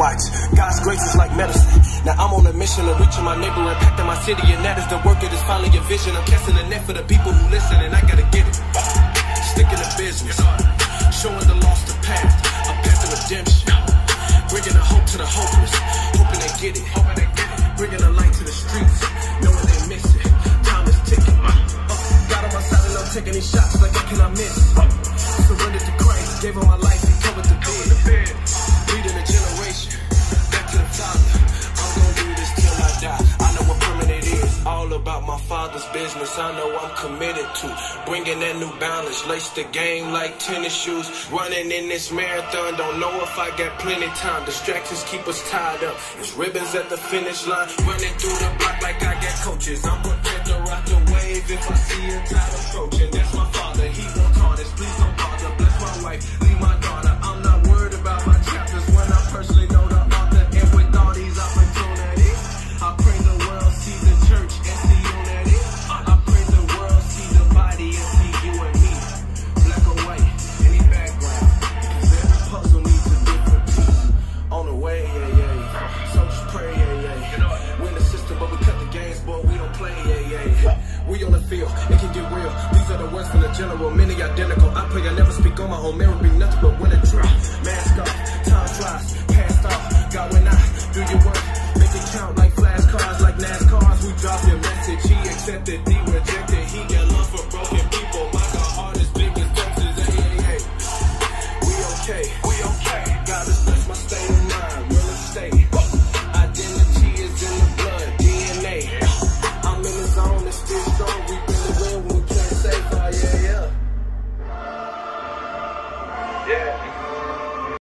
watch. God's grace is like medicine. Now I'm on a mission of reaching my neighbor, impacting my city, and that is the work. It is finally a vision. I'm casting a net for the people who listen, and I gotta get it. Sticking to business, showing the lost the path, a path of redemption, bringing the hope to the hopeless, hoping they get it, bringing the light to the streets, knowing they miss it. Time is ticking. Uh, got on my side and I'm taking these shots like I cannot miss. Surrendered to Christ, gave him my life, he covered the bed. I know I'm committed to bringing that new balance. Lace the game like tennis shoes. Running in this marathon. Don't know if I got plenty time. Distractions keep us tied up. There's ribbons at the finish line. Running through the block like I got coaches. I'm prepared to rock the wave if I see a tide approaching. That's my father. He wants hardest. Please don't bother. Bless my wife. We on the field, it can get real. These are the words from the general, many identical. I pray I never speak on my own be nothing but winning true. Mask off, time flies, passed off. God when I do your work, make it count like flashcards, like NASCARs. We drop your message, he accepted. D